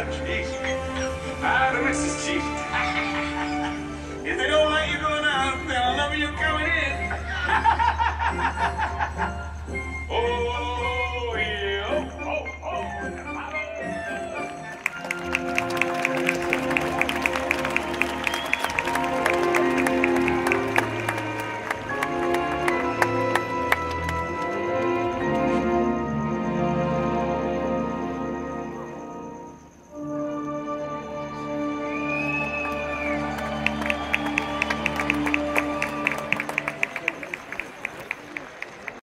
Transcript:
Chief. Ah,